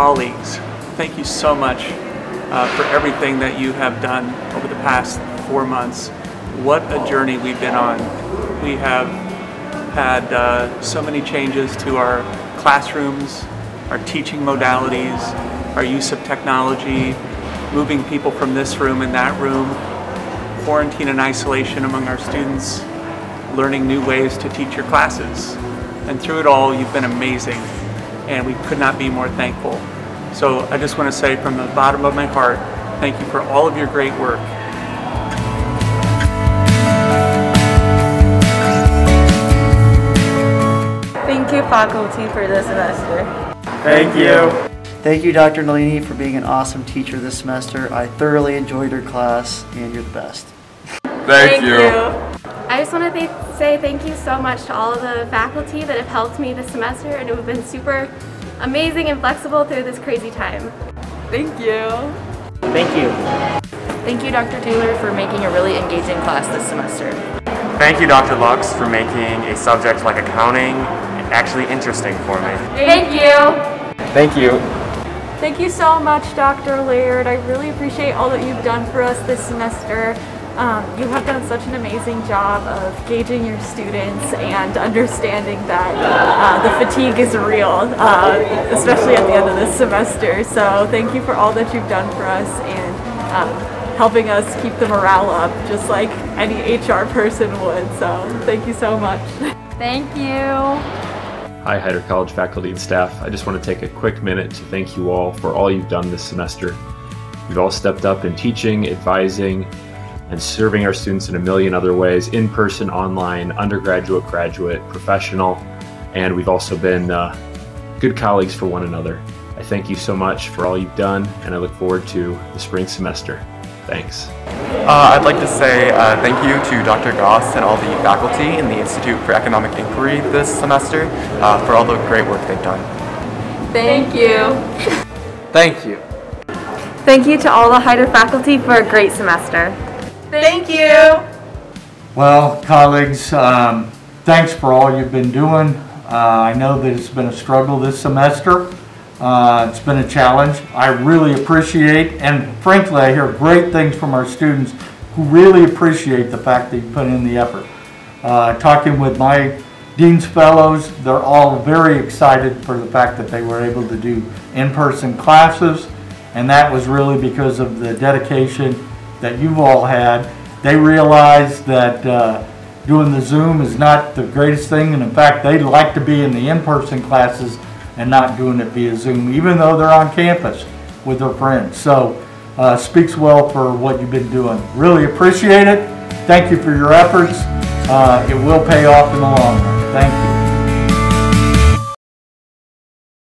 colleagues, thank you so much uh, for everything that you have done over the past four months. What a journey we've been on. We have had uh, so many changes to our classrooms, our teaching modalities, our use of technology, moving people from this room and that room, quarantine and isolation among our students, learning new ways to teach your classes. And through it all, you've been amazing, and we could not be more thankful. So I just want to say from the bottom of my heart, thank you for all of your great work. Thank you, faculty, for this semester. Thank you. Thank you, Dr. Nalini, for being an awesome teacher this semester. I thoroughly enjoyed your class, and you're the best. Thank, Thank you. you. I just want to th say thank you so much to all of the faculty that have helped me this semester and who have been super amazing and flexible through this crazy time. Thank you. Thank you. Thank you, Dr. Taylor, for making a really engaging class this semester. Thank you, Dr. Lux, for making a subject like accounting actually interesting for me. Thank you! Thank you. Thank you so much, Dr. Laird. I really appreciate all that you've done for us this semester. Um, you have done such an amazing job of gauging your students and understanding that uh, the fatigue is real, uh, especially at the end of this semester. So thank you for all that you've done for us and um, helping us keep the morale up, just like any HR person would. So thank you so much. Thank you! Hi, Heider College faculty and staff. I just want to take a quick minute to thank you all for all you've done this semester. You've all stepped up in teaching, advising, and serving our students in a million other ways in person, online, undergraduate, graduate, professional, and we've also been uh, good colleagues for one another. I thank you so much for all you've done, and I look forward to the spring semester. Thanks. Uh, I'd like to say uh, thank you to Dr. Goss and all the faculty in the Institute for Economic Inquiry this semester uh, for all the great work they've done. Thank you. Thank you. Thank you to all the Heider faculty for a great semester. Thank you. Well, colleagues, um, thanks for all you've been doing. Uh, I know that it's been a struggle this semester. Uh, it's been a challenge. I really appreciate, and frankly, I hear great things from our students who really appreciate the fact that you put in the effort. Uh, talking with my Dean's Fellows, they're all very excited for the fact that they were able to do in-person classes, and that was really because of the dedication that you've all had. They realize that uh, doing the Zoom is not the greatest thing, and in fact, they'd like to be in the in-person classes and not doing it via Zoom, even though they're on campus with their friends. So, uh, speaks well for what you've been doing. Really appreciate it. Thank you for your efforts. Uh, it will pay off in the long run. Thank you.